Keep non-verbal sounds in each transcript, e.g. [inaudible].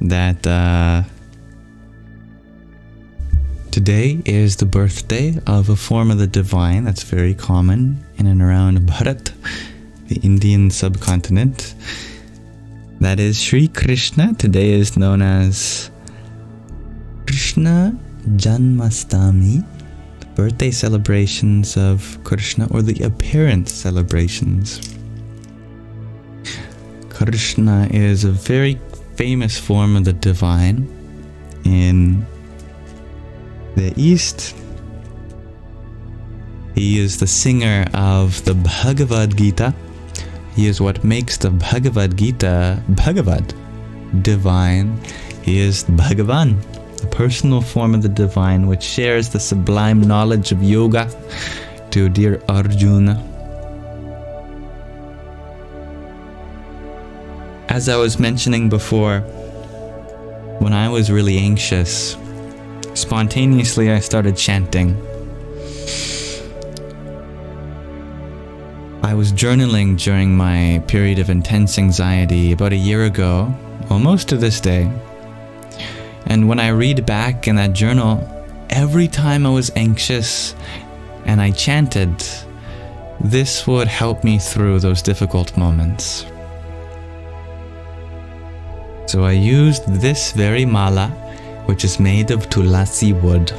that uh, today is the birthday of a form of the divine that's very common in and around Bharat, the Indian subcontinent. That is Sri Krishna. Today is known as Krishna Janmastami, the birthday celebrations of Krishna, or the appearance celebrations. Krishna is a very famous form of the divine in the East. He is the singer of the Bhagavad Gita. He is what makes the Bhagavad Gita Bhagavad, divine. He is Bhagavan, the personal form of the divine, which shares the sublime knowledge of yoga to dear Arjuna. As I was mentioning before, when I was really anxious, spontaneously I started chanting. I was journaling during my period of intense anxiety about a year ago, almost to this day. And when I read back in that journal, every time I was anxious and I chanted, this would help me through those difficult moments. So I used this very mala, which is made of tulasi wood.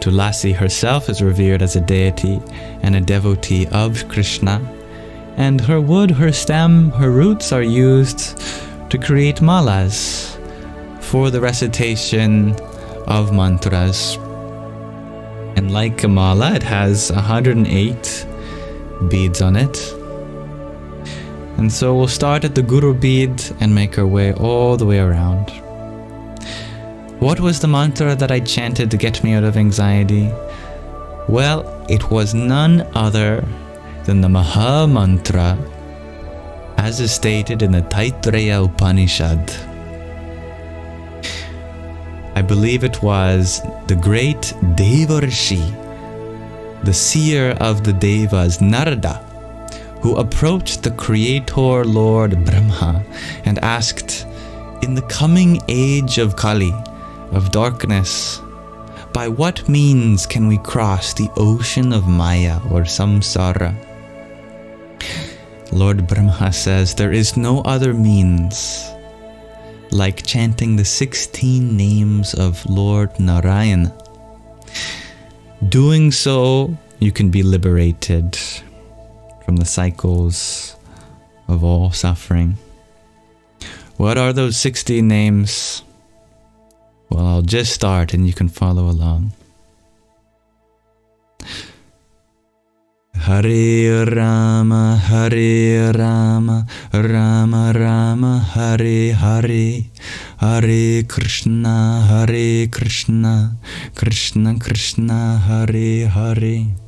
Tulasi herself is revered as a deity and a devotee of Krishna, and her wood, her stem, her roots are used to create malas for the recitation of mantras. And like a mala, it has 108 beads on it. And so we'll start at the Guru bead and make our way all the way around. What was the mantra that I chanted to get me out of anxiety? Well, it was none other than the Maha Mantra, as is stated in the Taittiriya Upanishad. I believe it was the great Devarshi, the seer of the Devas, Narada, who approached the Creator Lord Brahma and asked, In the coming age of Kali, of darkness, by what means can we cross the ocean of Maya or Samsara? Lord Brahma says there is no other means like chanting the 16 names of Lord Narayan. Doing so, you can be liberated from the cycles of all suffering. What are those 16 names? Well, I'll just start and you can follow along. Hare Rama, Hare Rama, Rama Rama, Hare Hare, Hare Krishna, Hare Krishna, Krishna Krishna, Hare Hare.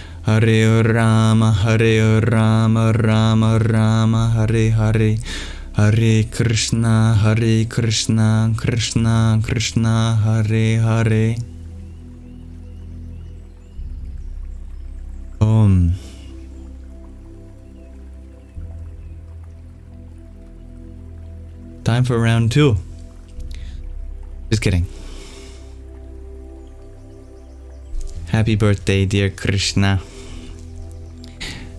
Hare Rama, Hare Rama, Rama Rama, Hare Hare. Hare Krishna, Hare Krishna, Krishna Krishna, Hare Hare. Om. Time for round two. Just kidding. Happy birthday, dear Krishna.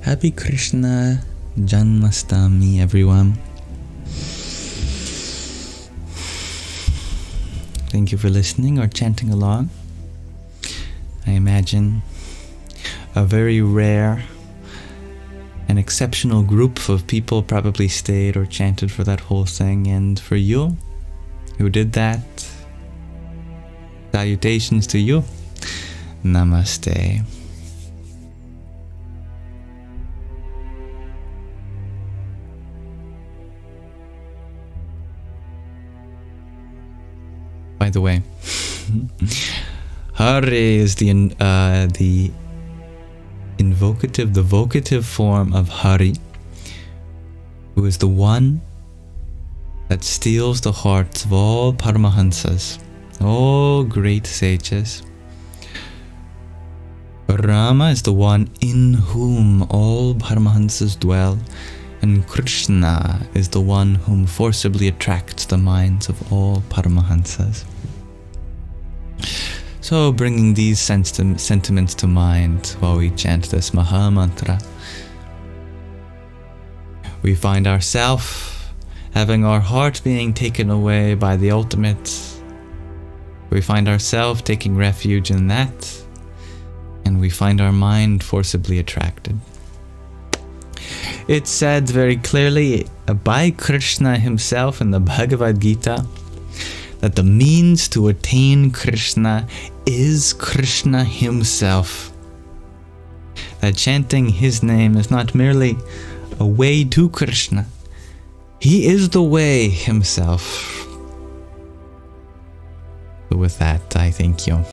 Happy Krishna Janmastami, everyone. Thank you for listening or chanting along. I imagine a very rare and exceptional group of people probably stayed or chanted for that whole thing, and for you who did that, salutations to you. Namaste. By the way, [laughs] Hare is the uh, the invocative, the vocative form of Hari, who is the one that steals the hearts of all Paramahansas, all great sages. Rama is the one in whom all Paramahansas dwell, and Krishna is the one whom forcibly attracts the minds of all Paramahansas. So, bringing these senti- sentiments to mind while we chant this Maha Mantra, we find ourselves having our heart being taken away by the ultimate. We find ourselves taking refuge in that, and we find our mind forcibly attracted. It said very clearly by Krishna himself in the Bhagavad Gita that the means to attain Krishna is Krishna himself. that chanting his name is not merely a way to Krishna, he is the way himself. So with that, I thank you.